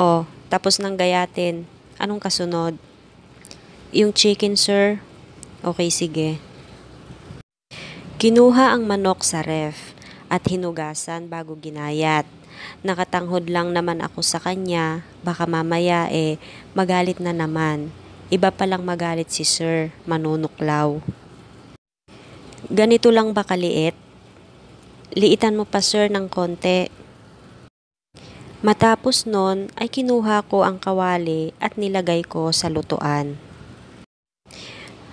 Oh, tapos nang gayatin. Anong kasunod? Yung chicken, sir. Okay, sige. Kinuha ang manok sa ref at hinugasan bago ginayat. Nakatanghod lang naman ako sa kanya, baka mamaya eh magalit na naman. Iba palang magalit si sir, manunuklaw. Ganito lang ba kaliit? Liitan mo pa sir ng konti. Matapos nun ay kinuha ko ang kawali at nilagay ko sa lutuan.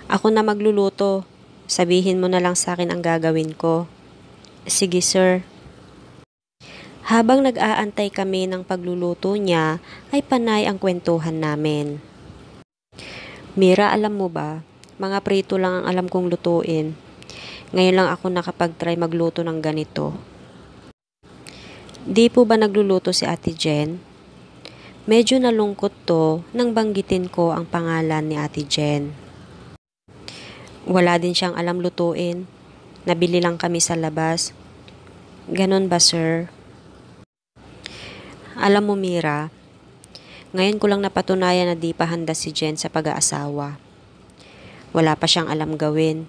Ako na magluluto. Sabihin mo na lang sa akin ang gagawin ko. Sige sir. Habang nag-aantay kami ng pagluluto niya, ay panay ang kwentuhan namin. Mira, alam mo ba, mga prito lang ang alam kong lutuin. Ngayon lang ako nakapag-try magluto ng ganito. Di po ba nagluluto si Ate Jen? Medyo nalungkot to nang banggitin ko ang pangalan ni Ate Jen. Wala din siyang alam lutuin. Nabili lang kami sa labas. Ganon ba, sir? Alam mo, Mira, ngayon ko lang napatunayan na di pa handa si Jen sa pag-aasawa. Wala pa siyang alam gawin.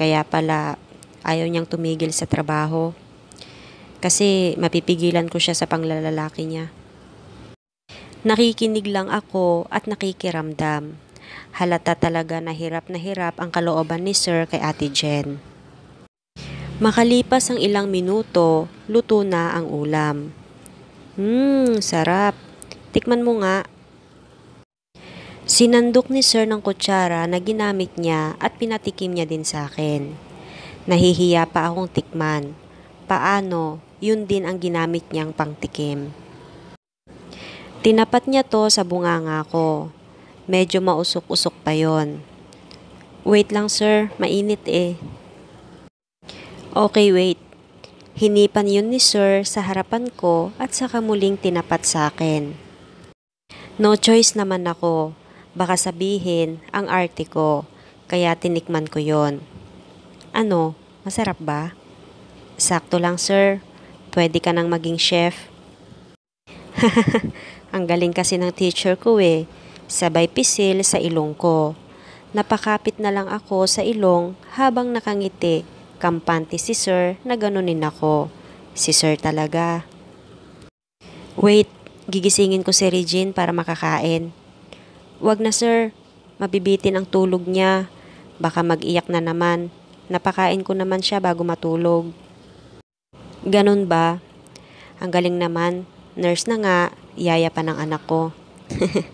Kaya pala ayaw niyang tumigil sa trabaho. Kasi mapipigilan ko siya sa panglalalaki niya. Nakikinig lang ako at nakikiramdam. Halata talaga na hirap na hirap ang kalooban ni Sir kay Ate Jen. Makalipas ang ilang minuto, luto na ang ulam. Hmm, sarap. Tikman mo nga. Sinandok ni Sir ng kutsara na ginamit niya at pinatikim niya din sa akin. Nahihiya pa akong tikman. Paano, yun din ang ginamit niyang pangtikim. Tinapat niya to sa bunganga ko. Medyo mausok-usok pa yon. Wait lang sir, mainit eh. Okay, wait. Hinipan yun ni sir sa harapan ko at saka muling tinapat sa akin. No choice naman ako. Baka sabihin ang arte ko, kaya tinikman ko yon. Ano, masarap ba? Sakto lang sir, pwede ka nang maging chef. ang galing kasi ng teacher ko eh. Sabay pisil sa ilong ko. Napakapit na lang ako sa ilong habang nakangiti Kampante si sir na ganunin ako. Si sir talaga. Wait, gigisingin ko si Regine para makakain. Wag na sir, mabibitin ang tulog niya. Baka mag-iyak na naman. Napakain ko naman siya bago matulog. Ganun ba? Ang galing naman. Nurse na nga, yaya pa ng anak ko.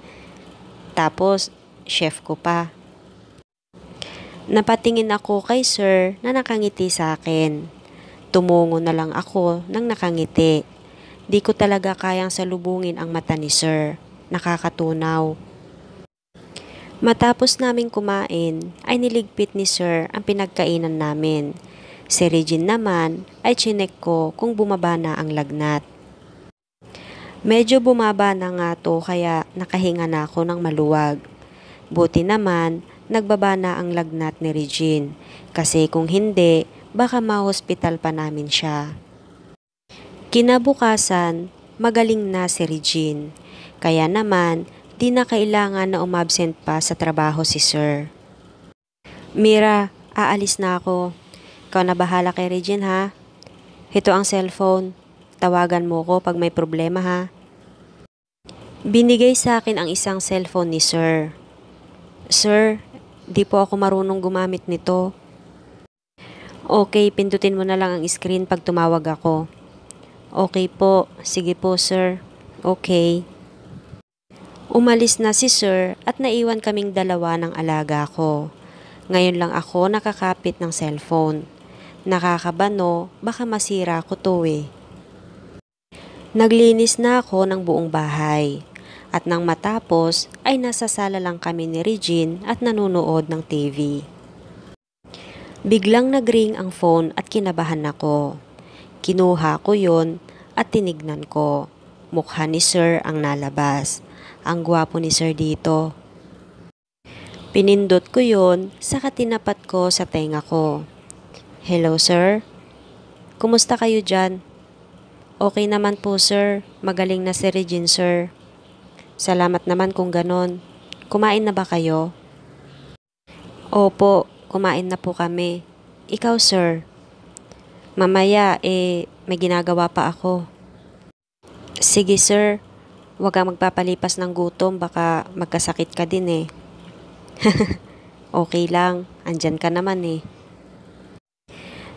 Tapos, chef ko pa. Napatingin ako kay sir na nakangiti sa akin. Tumungo na lang ako nang nakangiti. Di ko talaga kayang salubungin ang mata ni sir. Nakakatunaw. Matapos naming kumain, ay niligpit ni sir ang pinagkainan namin. Si Regine naman ay chinek ko kung bumaba na ang lagnat. Medyo bumaba na nga to kaya nakahinga na ako ng maluwag. Buti naman nagbaba na ang lagnat ni Regine kasi kung hindi, baka ma-hospital pa namin siya. Kinabukasan, magaling na si Regine. Kaya naman, di na kailangan na umabsent pa sa trabaho si Sir. Mira, aalis na ako. Ikaw na bahala kay Regine ha. Ito ang cellphone. Tawagan mo ko pag may problema ha. Binigay sa akin ang isang cellphone ni Sir. Sir, Di po ako marunong gumamit nito. Okay, pindutin mo na lang ang screen pag tumawag ako. Okay po, sige po sir. Okay. Umalis na si sir at naiwan kaming dalawa ng alaga ko. Ngayon lang ako nakakapit ng cellphone. Nakakabano, baka masira ko to eh. Naglinis na ako ng buong bahay. At nang matapos ay nasa sala lang kami ni Regine at nanonood ng TV. Biglang nagring ang phone at kinabahan ako. Kinuha ko yon at tinignan ko. Mukha ni Sir ang nalabas. Ang gwapo ni Sir dito. Pinindot ko yon sa katinapat ko sa tenga ko. Hello Sir? Kumusta kayo dyan? Okay naman po sir. Magaling na si Regine sir. Salamat naman kung ganon. Kumain na ba kayo? Opo, kumain na po kami. Ikaw, sir? Mamaya, eh, may ginagawa pa ako. Sige, sir. Huwag kang magpapalipas ng gutom, baka magkasakit ka din eh. okay lang, andyan ka naman eh.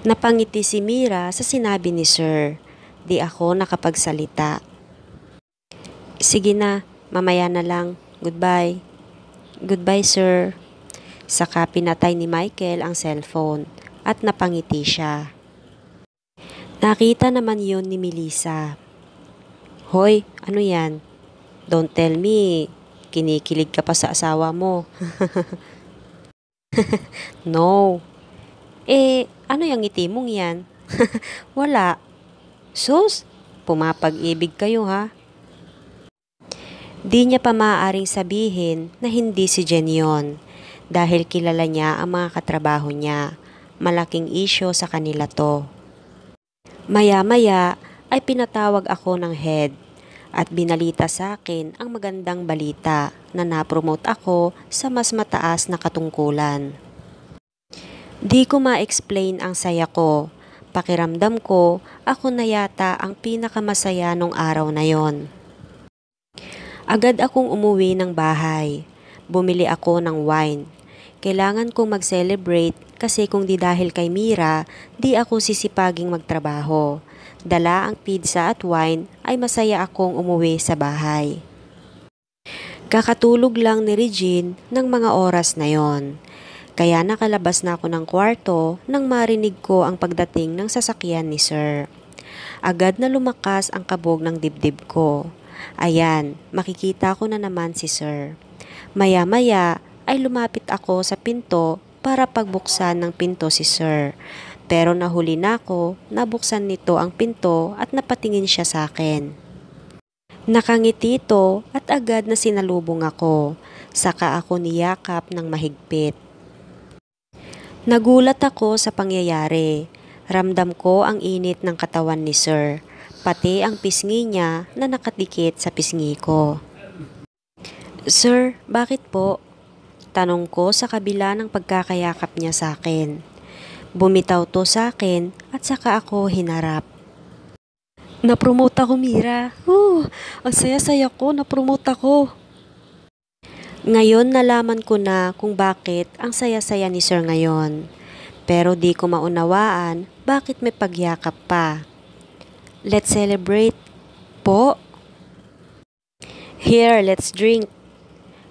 Napangiti si Mira sa sinabi ni Sir. Di ako nakapagsalita. Sige na, mamaya na lang. Goodbye. Goodbye, sir. Saka pinatay ni Michael ang cellphone at napangiti siya. Nakita naman yon ni Melissa. Hoy, ano yan? Don't tell me, kinikilig ka pa sa asawa mo. no. Eh, ano yung ngiti mong yan? Wala. Sus, pumapag-ibig kayo ha? Di niya pa maaaring sabihin na hindi si Jen yon dahil kilala niya ang mga katrabaho niya. Malaking isyo sa kanila to. Maya-maya ay pinatawag ako ng head at binalita sa akin ang magandang balita na napromote ako sa mas mataas na katungkulan. Di ko ma-explain ang saya ko. Pakiramdam ko, ako na yata ang pinakamasaya nung araw na yon. Agad akong umuwi ng bahay. Bumili ako ng wine. Kailangan kong mag-celebrate kasi kung di dahil kay Mira, di ako sisipaging magtrabaho. Dala ang pizza at wine ay masaya akong umuwi sa bahay. Kakatulog lang ni Regine ng mga oras na yon. Kaya nakalabas na ako ng kwarto nang marinig ko ang pagdating ng sasakyan ni Sir. Agad na lumakas ang kabog ng dibdib ko. Ayan, makikita ko na naman si Sir. Maya-maya ay lumapit ako sa pinto para pagbuksan ng pinto si Sir. Pero nahuli na ako, nabuksan nito ang pinto at napatingin siya sa akin. Nakangiti ito at agad na sinalubong ako. Saka ako niyakap ng mahigpit. Nagulat ako sa pangyayari. Ramdam ko ang init ng katawan ni Sir, pati ang pisngi niya na nakadikit sa pisngi ko. Sir, bakit po? Tanong ko sa kabila ng pagkakayakap niya sa akin. Bumitaw to sa akin at saka ako hinarap. Napromote ako, Mira. Uh, ang saya-saya ko, napromote ako. Ngayon nalaman ko na kung bakit ang saya-saya ni Sir ngayon. Pero di ko maunawaan bakit may pagyakap pa. Let's celebrate. Po? Here, let's drink.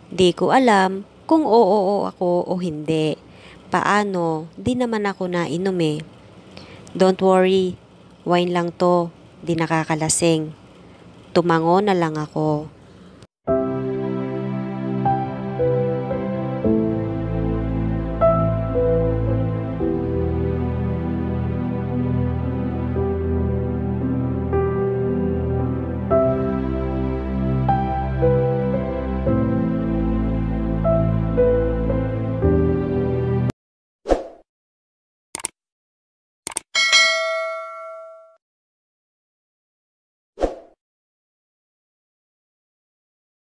Di ko alam kung oo ako o hindi. Paano? Di naman ako nainom eh. Don't worry, wine lang to. Di nakakalasing. Tumango na lang ako.